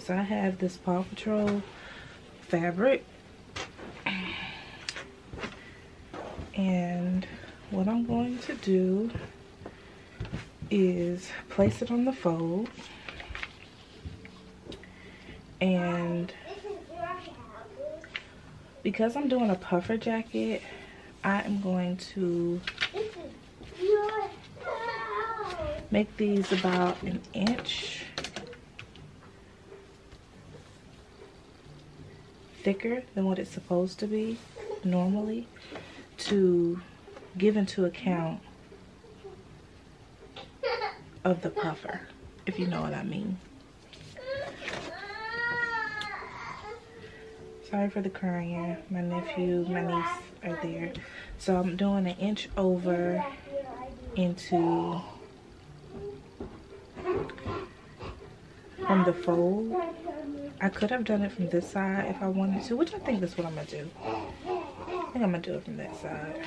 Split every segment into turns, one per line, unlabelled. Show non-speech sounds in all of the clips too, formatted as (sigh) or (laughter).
so I have this Paw Patrol fabric. And what I'm going to do is place it on the fold. And because I'm doing a puffer jacket, I am going to make these about an inch thicker than what it's supposed to be normally to give into account of the puffer, if you know what I mean. Sorry for the crying. My nephew, my niece are there. So I'm doing an inch over into from the fold. I could have done it from this side if I wanted to, which I think that's what I'm gonna do. I think I'm gonna do it from that side.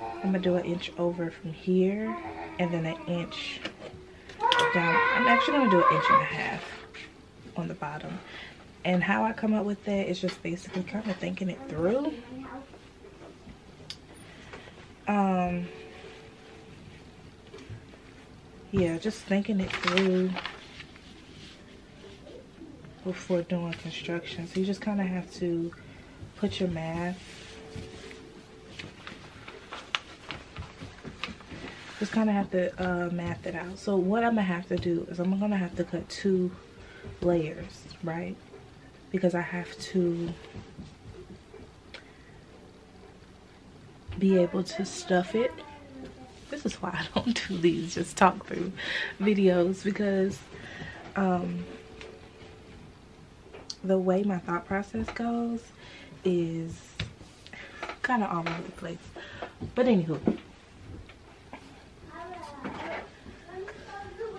I'm gonna do an inch over from here and then an inch down. I'm actually gonna do an inch and a half on the bottom. And how I come up with that is just basically kind of thinking it through. Um, yeah, just thinking it through before doing construction. So you just kind of have to put your math just kind of have to uh, math it out. So what I'm gonna have to do is I'm gonna have to cut two layers, right? Because I have to be able to stuff it. This is why I don't do these just talk through videos because um, the way my thought process goes is kind of all over the place. But anywho, (sighs)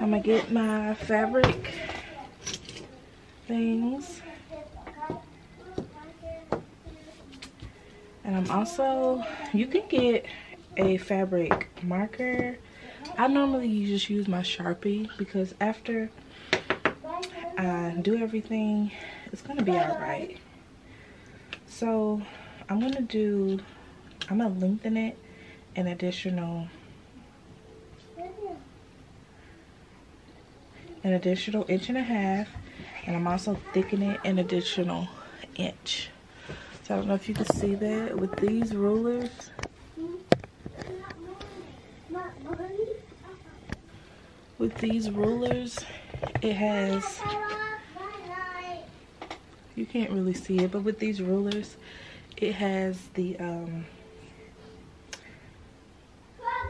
I'm gonna get my fabric things. And I'm also, you can get a fabric marker. I normally just use my Sharpie because after I do everything, it's gonna be all right. So I'm gonna do, I'm gonna lengthen it an additional an additional inch and a half and I'm also thickening it an additional inch so I don't know if you can see that with these rulers with these rulers it has you can't really see it but with these rulers it has the um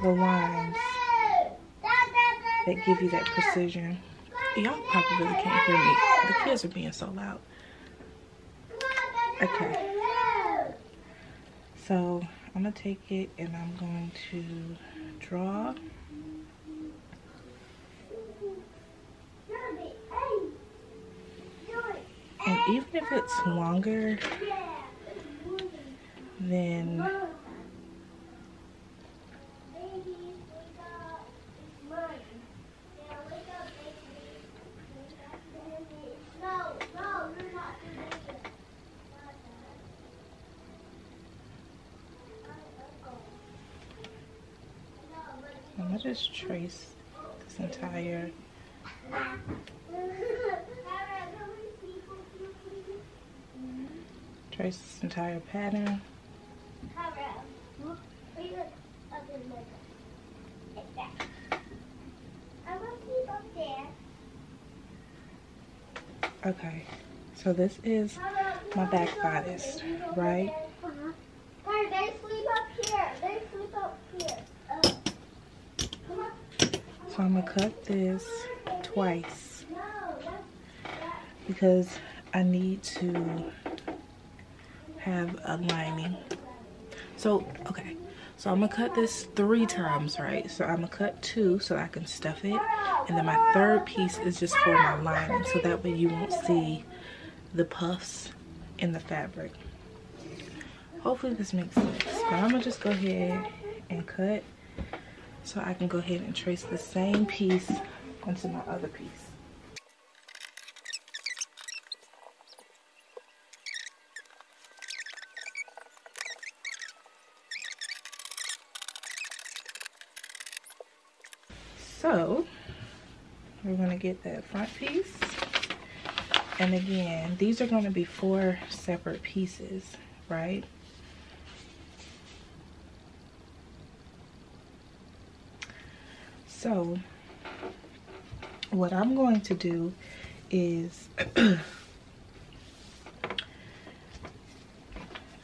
the lines that give you that precision. Y'all probably really can't hear me. The kids are being so loud. Okay. So I'm gonna take it and I'm going to draw. And even if it's longer than I'm gonna just trace this entire trace this entire pattern. Okay, so this is my back bodice, right? So I'm gonna cut this twice because I need to have a lining. So, okay. So I'm gonna cut this three times, right? So I'm gonna cut two so I can stuff it. And then my third piece is just for my lining. So that way you won't see the puffs in the fabric. Hopefully this makes sense. But I'm gonna just go ahead and cut so I can go ahead and trace the same piece onto my other piece. So we're gonna get that front piece. And again, these are gonna be four separate pieces, right? So what I'm going to do is (clears throat)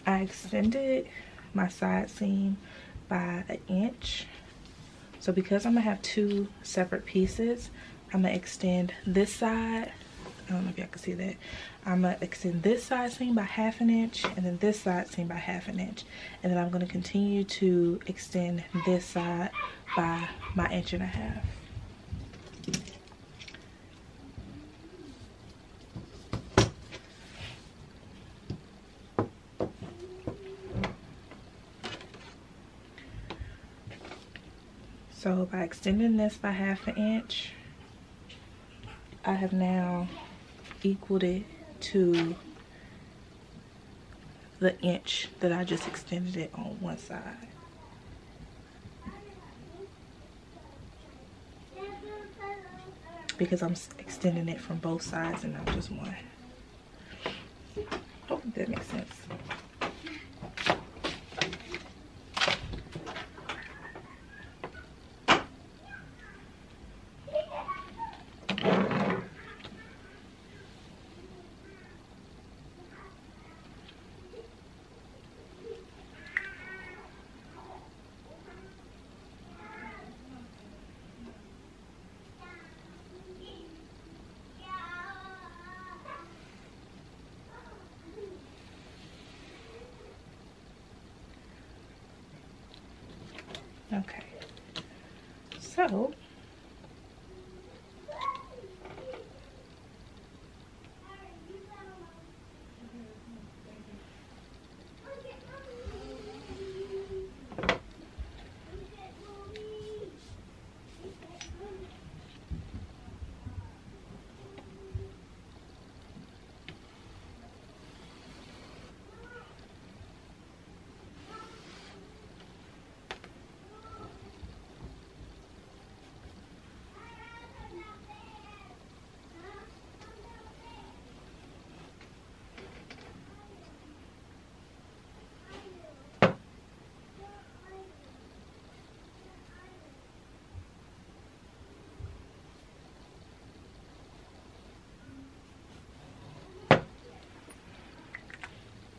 I extended my side seam by an inch. So because I'm gonna have two separate pieces, I'm gonna extend this side. I don't know if y'all can see that. I'm gonna extend this side seam by half an inch and then this side seam by half an inch. And then I'm gonna continue to extend this side by my inch and a half. So by extending this by half an inch, I have now equaled it to the inch that I just extended it on one side. Because I'm extending it from both sides and not just one. Hope that makes sense. Okay. So,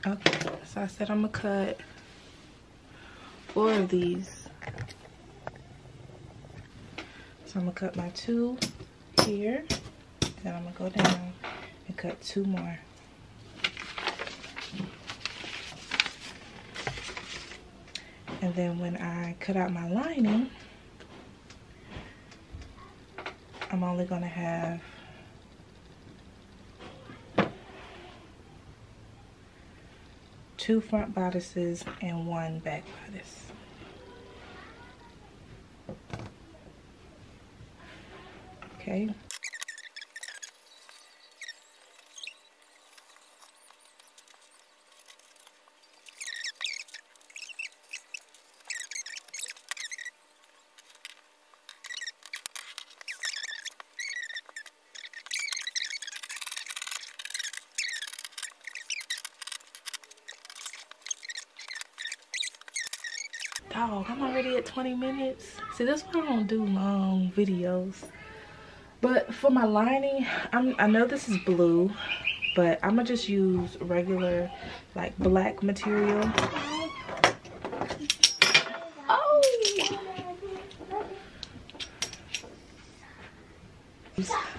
Okay, so I said I'm gonna cut four of these. So I'm gonna cut my two here, then I'm gonna go down and cut two more. And then when I cut out my lining, I'm only gonna have two front bodices and one back bodice. Okay. dog i'm already at 20 minutes. See this why i don't do long videos. But for my lining i'm i know this is blue but i'm gonna just use regular like black material. Oh!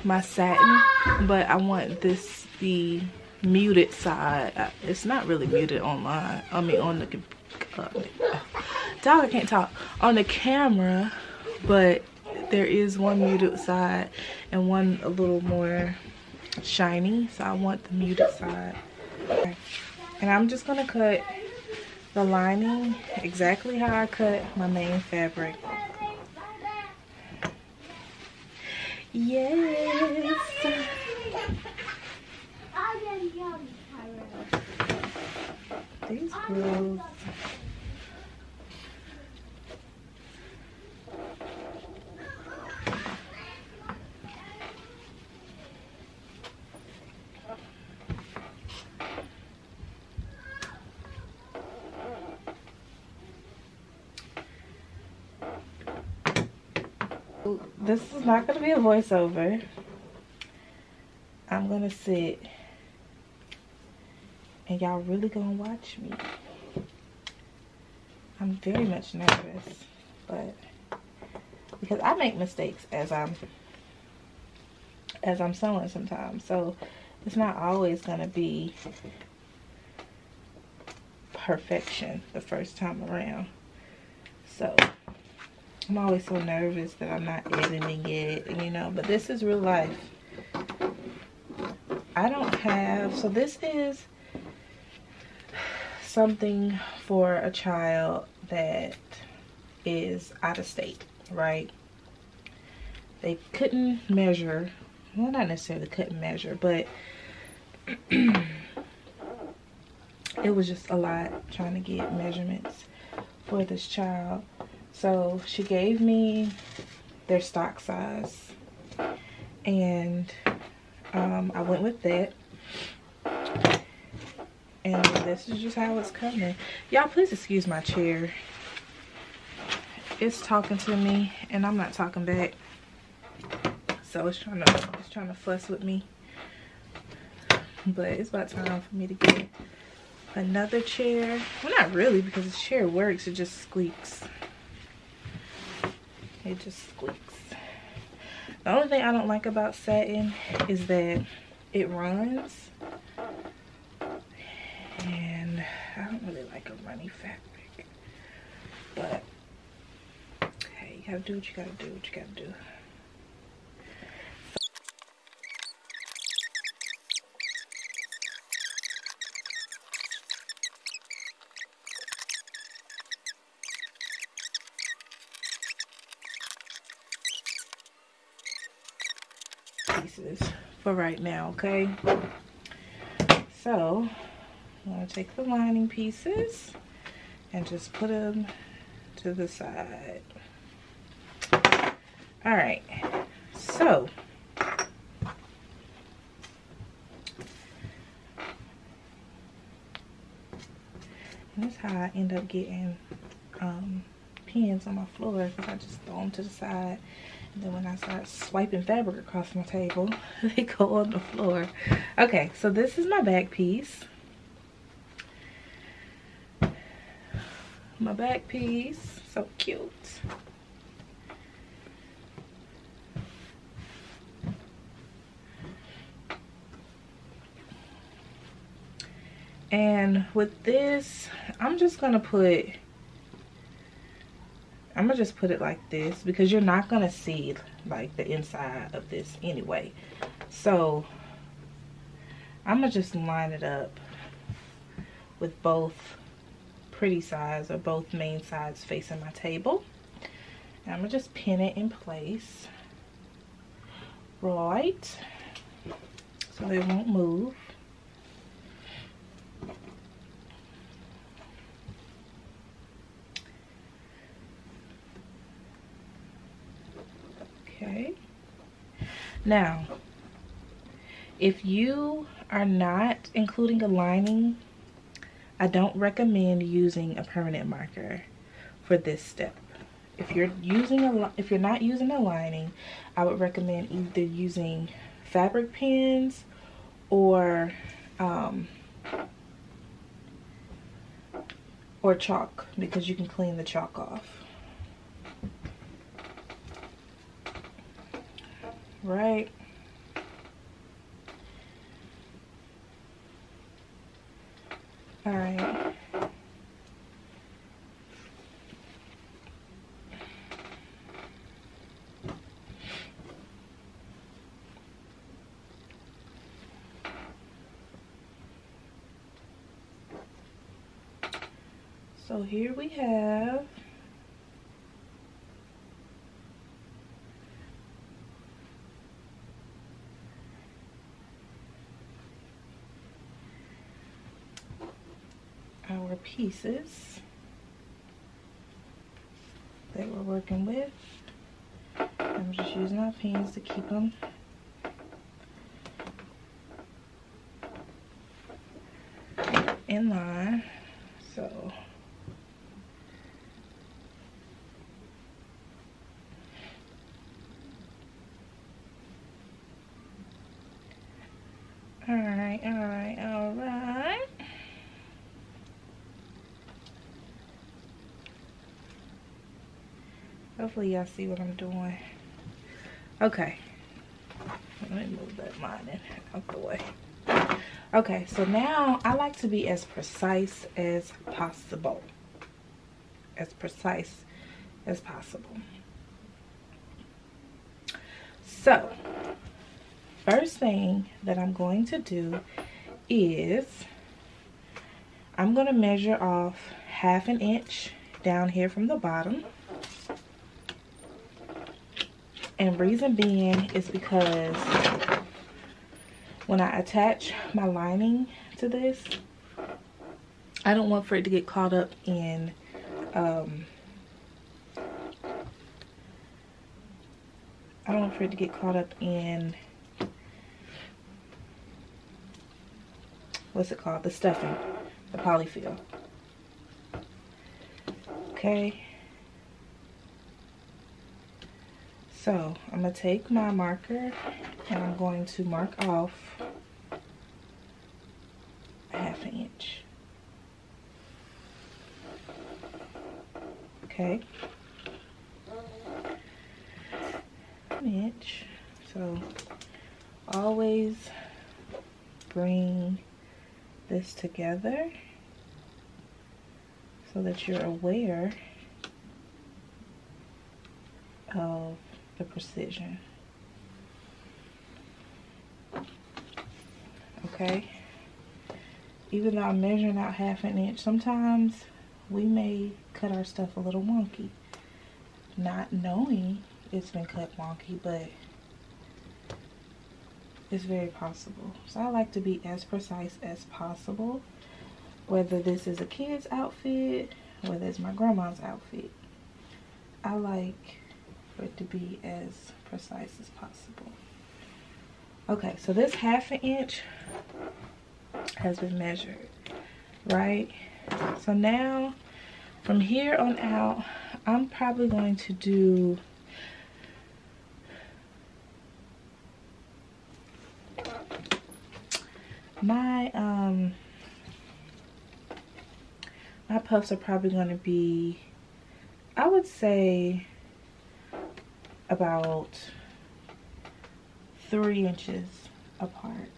My satin but i want this the muted side. It's not really muted online i mean on the I can't talk on the camera but there is one muted side and one a little more shiny so I want the muted side and I'm just gonna cut the lining exactly how I cut my main fabric Yes. These girls. This is not going to be a voiceover. I'm going to sit and y'all really going to watch me. I'm very much nervous, but because I make mistakes as I'm as I'm sewing sometimes. So it's not always going to be perfection the first time around. So I'm always so nervous that I'm not editing it, you know, but this is real life. I don't have, so this is something for a child that is out of state, right? They couldn't measure, well, not necessarily couldn't measure, but (clears throat) it was just a lot trying to get measurements for this child. So she gave me their stock size and um, I went with that. And this is just how it's coming. Y'all please excuse my chair. It's talking to me and I'm not talking back. So it's trying to it's trying to fuss with me. But it's about time for me to get another chair. Well not really because the chair works, it just squeaks it just squeaks. The only thing i don't like about satin is that it runs. And i don't really like a runny fabric. But hey you gotta do what you gotta do what you gotta do for right now, okay? So, I'm going to take the lining pieces and just put them to the side. All right, so that's how I end up getting um, pins on my floor because I just throw them to the side and then when I start swiping fabric across my table, (laughs) they go on the floor. Okay, so this is my back piece. My back piece, so cute. And with this, I'm just gonna put I'm gonna just put it like this because you're not gonna see like the inside of this anyway. So I'm gonna just line it up with both pretty sides or both main sides facing my table. And I'm gonna just pin it in place. Right. So they won't move. okay now if you are not including a lining I don't recommend using a permanent marker for this step. If you're using a if you're not using a lining I would recommend either using fabric pins or um, or chalk because you can clean the chalk off right? All right. So here we have our pieces that we're working with. I'm just using our pins to keep them in line. So All right, all right, all right. Hopefully y'all see what I'm doing. Okay. Let me move that line in oh, out the way. Okay, so now I like to be as precise as possible. As precise as possible. So, first thing that I'm going to do is I'm going to measure off half an inch down here from the bottom. And reason being is because when I attach my lining to this, I don't want for it to get caught up in um, I don't want for it to get caught up in what's it called? The stuffing, the polyfill. Okay. So I'm going to take my marker and I'm going to mark off a half an inch. Okay. An inch. So always bring this together so that you're aware of the precision. Okay? Even though I'm measuring out half an inch, sometimes we may cut our stuff a little wonky. Not knowing it's been cut wonky, but it's very possible. So I like to be as precise as possible. Whether this is a kid's outfit, whether it's my grandma's outfit. I like for it to be as precise as possible. Okay, so this half an inch has been measured, right? So now, from here on out, I'm probably going to do my um my puffs are probably going to be I would say about three inches apart.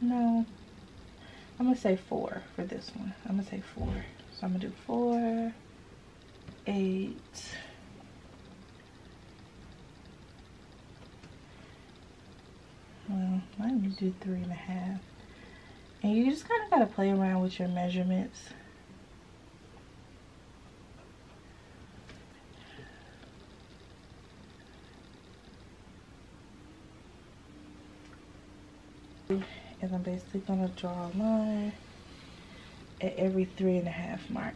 No I'm gonna say four for this one. I'm gonna say four. So I'm gonna do four eight well let me do three and a half? And you just kind of got to play around with your measurements and I'm basically going to draw a line at every three and a half mark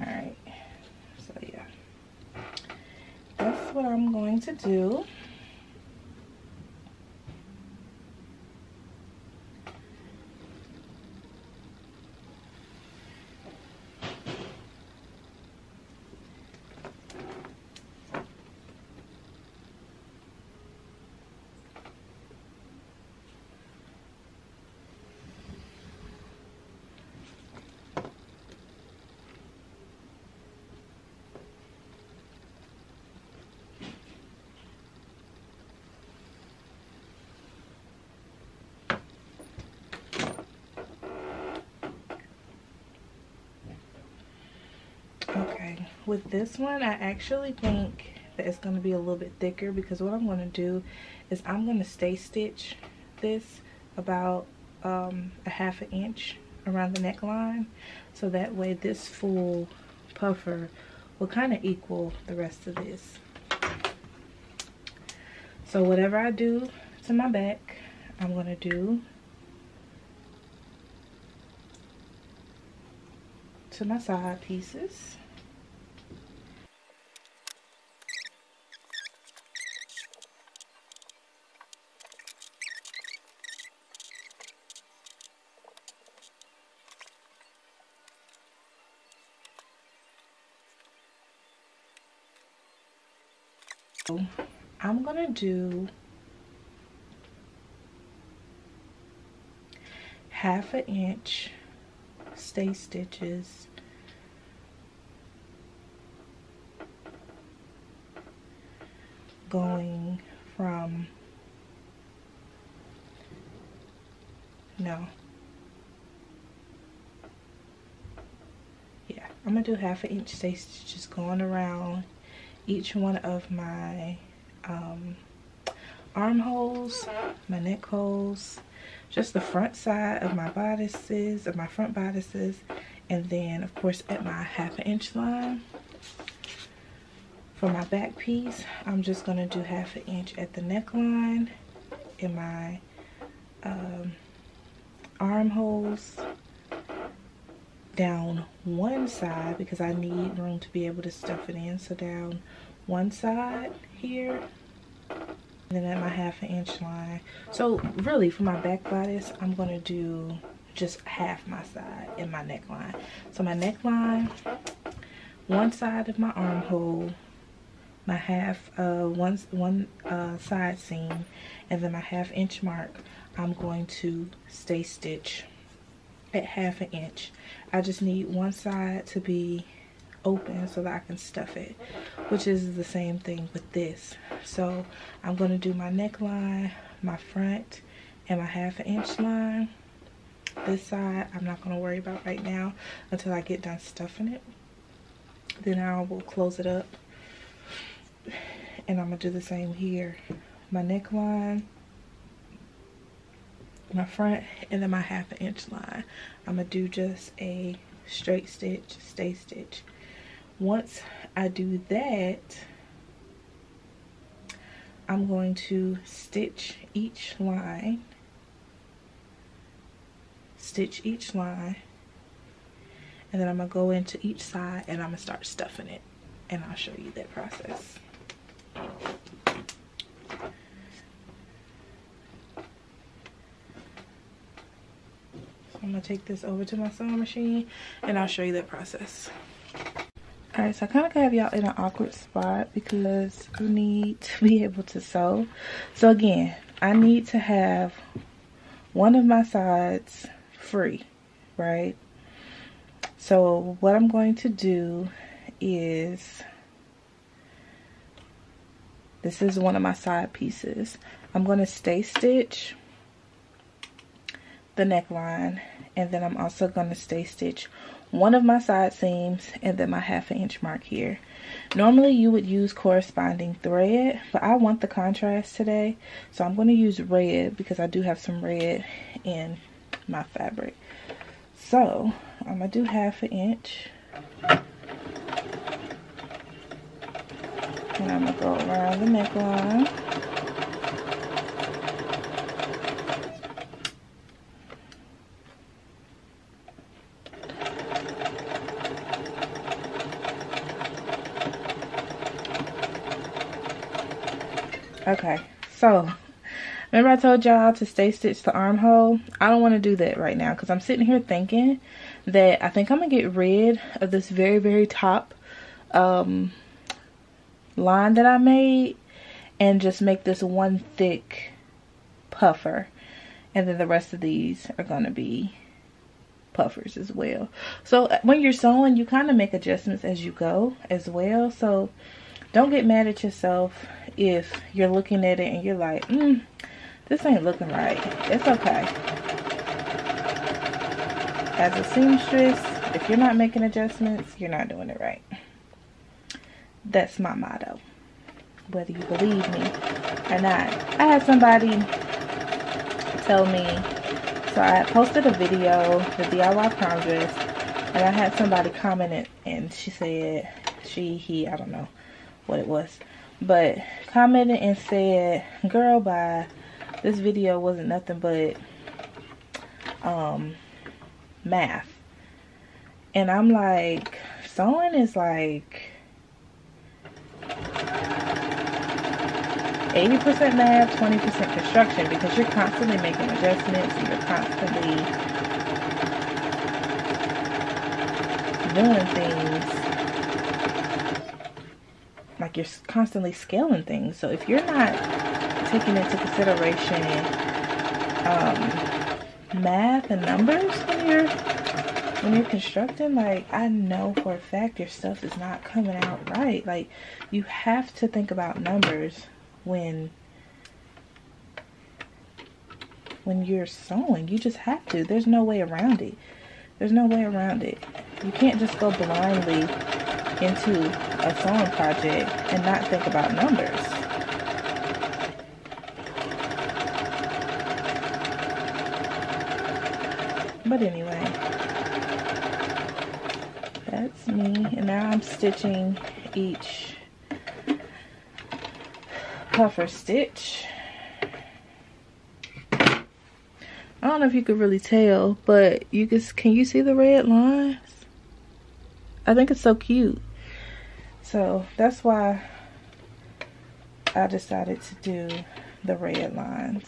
All right. So, yeah. That's what I'm going to do. Okay, with this one, I actually think that it's going to be a little bit thicker because what I'm going to do is I'm going to stay stitch this about um, a half an inch around the neckline so that way this full puffer will kind of equal the rest of this. So whatever I do to my back, I'm going to do to my side pieces. I'm gonna do half an inch stay stitches. Going from no. Yeah I'm gonna do half an inch stay stitches going around each one of my um, armholes, my neck holes, just the front side of my bodices, of my front bodices, and then of course at my half an inch line. For my back piece, I'm just gonna do half an inch at the neckline in my um, armholes down one side because I need room to be able to stuff it in. So down one side here and then at my half an inch line. So really for my back bodice, I'm gonna do just half my side in my neckline. So my neckline, one side of my armhole, my half, uh, one, one uh, side seam, and then my half inch mark, I'm going to stay stitch at half an inch. I just need one side to be open so that I can stuff it which is the same thing with this. So I'm going to do my neckline my front and my half an inch line. This side I'm not going to worry about right now until I get done stuffing it. Then I will close it up and I'm going to do the same here. My neckline my front and then my half an inch line. I'm gonna do just a straight stitch stay stitch once I do that I'm going to stitch each line stitch each line and then I'm gonna go into each side and I'm gonna start stuffing it and I'll show you that process I'm gonna take this over to my sewing machine and I'll show you that process. All right, so I kind of have y'all in an awkward spot because I need to (laughs) be able to sew. So again, I need to have one of my sides free, right? So what I'm going to do is, this is one of my side pieces. I'm going to stay stitch the neckline and then I'm also going to stay stitch one of my side seams and then my half an inch mark here. Normally you would use corresponding thread but I want the contrast today so I'm going to use red because I do have some red in my fabric. So I'm gonna do half an inch. And I'm gonna go around the neckline Okay, so remember I told y'all to stay stitch the armhole? I don't want to do that right now because I'm sitting here thinking that I think I'm going to get rid of this very, very top um, line that I made and just make this one thick puffer. And then the rest of these are going to be puffers as well. So uh, when you're sewing, you kind of make adjustments as you go as well. So don't get mad at yourself if you're looking at it and you're like, mm, this ain't looking right. It's okay. As a seamstress, if you're not making adjustments, you're not doing it right. That's my motto. whether you believe me or not. I had somebody tell me, so I posted a video, the DIY prom dress, and I had somebody comment it, and she said, she, he, I don't know what it was, but commented and said, girl, bye, this video wasn't nothing but um, math. And I'm like, sewing is like 80% math, 20% construction because you're constantly making adjustments you're constantly doing things like you're constantly scaling things. So if you're not taking into consideration um, math and numbers when you're when you're constructing, like I know for a fact your stuff is not coming out right. Like you have to think about numbers when when you're sewing. You just have to. There's no way around it. There's no way around it. You can't just go blindly into a sewing project and not think about numbers. But anyway, that's me. And now I'm stitching each puffer stitch. I don't know if you could really tell, but you can, can you see the red lines? I think it's so cute. So that's why I decided to do the red lines.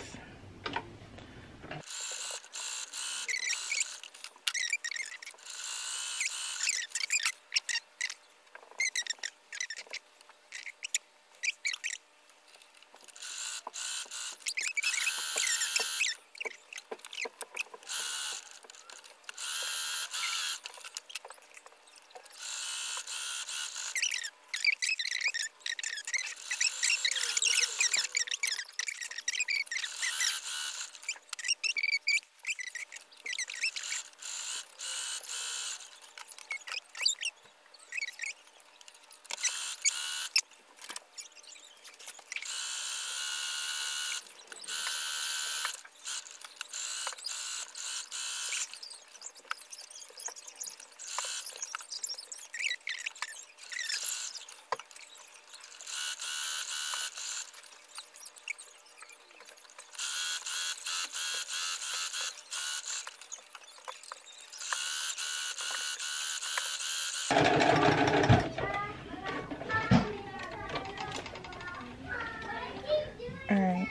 Alright.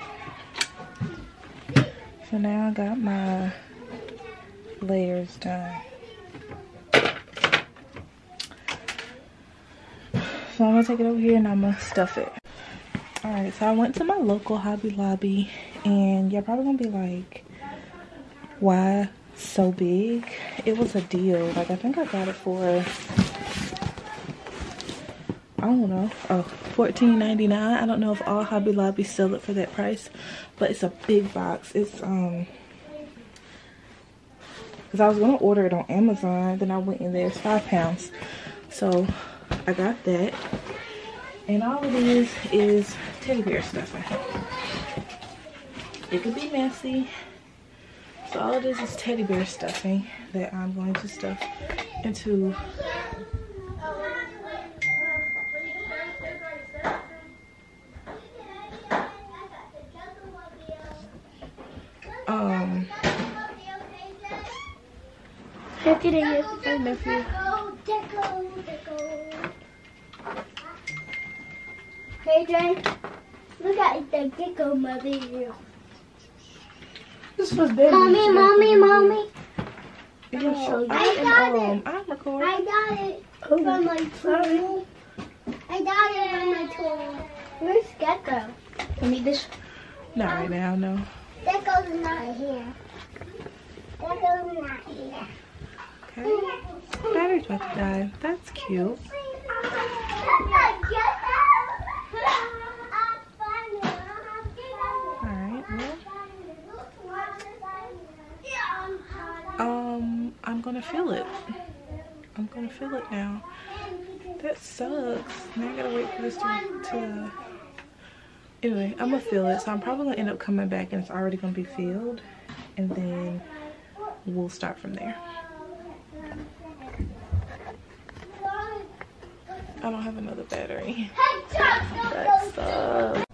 So now I got my layers done. So I'm gonna take it over here and I'm gonna stuff it. Alright, so I went to my local Hobby Lobby and you're probably gonna be like, why so big? It was a deal. Like I think I got it for I don't know, oh, $14.99. I don't know if all Hobby Lobby sell it for that price, but it's a big box. It's, um, because I was going to order it on Amazon, then I went in there, it's five pounds. So, I got that. And all it is, is teddy bear stuffing. It could be messy. So all it is is teddy bear stuffing that I'm going to stuff into
50 years
old nephew.
KJ, look at the gecko mother you.
This was baby.
Mommy, mommy, mommy.
Ah,
I got
it. I'm recording.
I got it from my toy. I got it from my toy. Where's Gecko? Can we this?
Not right now, no.
Gecko's not here.
Okay battery's about to die that's cute. All right well. Um i'm gonna fill it. I'm gonna fill it now. That sucks. Now i gotta wait for this to, to anyway i'm gonna fill it. So i'm probably gonna end up coming back and it's already gonna be filled. And then we'll start from there i don't have another battery. That sucks